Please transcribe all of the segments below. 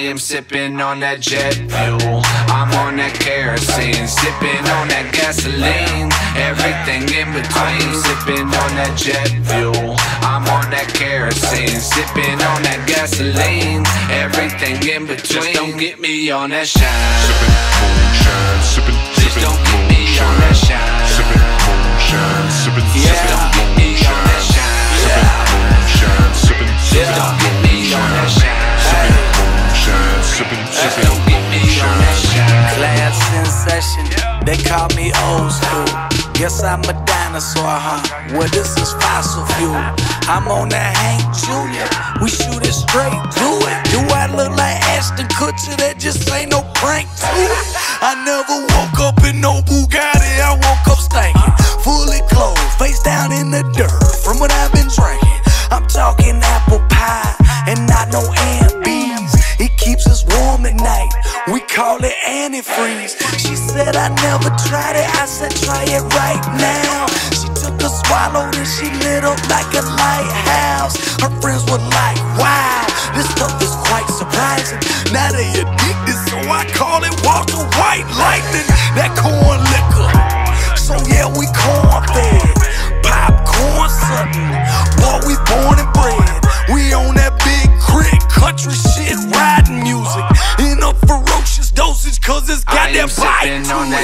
I am sipping on that jet fuel. I'm on that kerosene, sipping on that gasoline. Everything in between, sipping on that jet fuel. I'm on that kerosene, sipping on that gasoline. Everything in between. Just don't get me on that shine. Sipping moonshine, sipping, Just sipping don't get me on that shine. They call me old school. Guess I'm a dinosaur, huh? Well, this is fossil fuel. I'm on that Hank Jr. We shoot it straight, do it. Do I look like Ashton Kutcher? That just ain't no prank to it. I never woke up in no Bugatti. I woke up stankin', We call it antifreeze. She said I never tried it. I said try it right now. She took a swallow and she lit up like a lighthouse. Her friends were like, wow, this stuff is quite surprising. Now they addicted, so I call it Walter White Lightning. That corn liquor.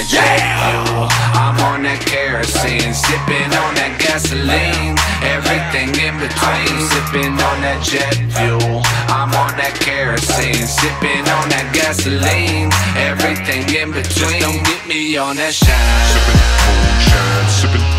Yeah. I'm on that kerosene, sipping on that gasoline. Everything in between, sipping on that jet fuel. I'm on that kerosene, sipping on that gasoline. Everything in between. Just don't get me on that shine. sipping moonshine, sipping,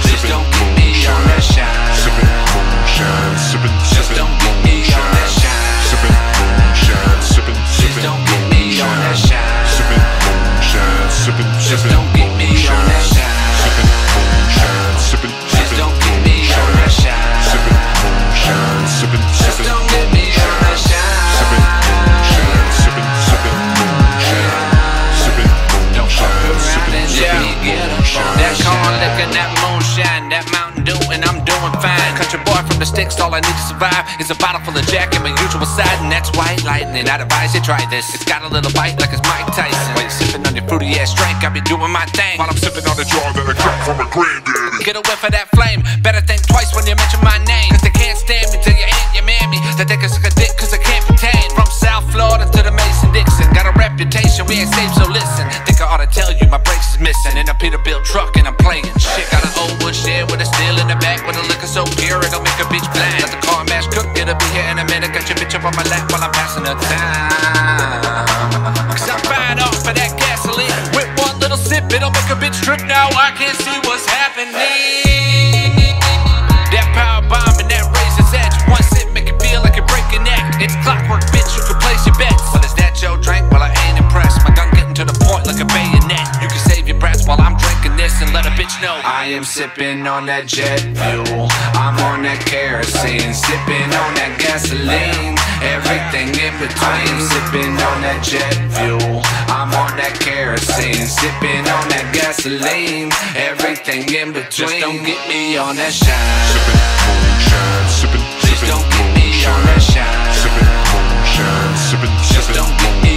sticks, all I need to survive is a bottle full of Jack and my usual side, and that's white lightning. I'd advise you try this. It's got a little bite like it's Mike Tyson. While you're sipping on your fruity ass drink, I be doing my thing while I'm sipping on the jar that I got from a granddaddy. Get a whiff of that flame. Better think twice when you mention my name. Cause they can't stand me till you ain't your mammy. They think I suck a dick cause I can't tamed. From South Florida to the Mason Dixon. Got a reputation, we ain't safe, so listen. Think I ought to tell you my brakes is missing. In a Peterbilt truck and I'm playing shit. Got an old wood shed with a steel in the back. With a liquor so pure it'll a bitch blind. Let the car mash cook, it'll be here in a minute. Got your bitch up on my lap while I'm passing the time. Cause I'm fired off of that gasoline. With one little sip, it'll make a bitch trip. Now I can't see what's happening. A bitch know. I am sipping on that jet fuel. I'm on that kerosene, sipping on that gasoline. Everything in between, I am sipping on that jet fuel. I'm on that kerosene, sipping on that gasoline. Everything in between. Just don't get me on that shine. Sipping moonshine, sipping, Just sipping don't get me on that shine. Sipping moonshine, sipping, Just don't get me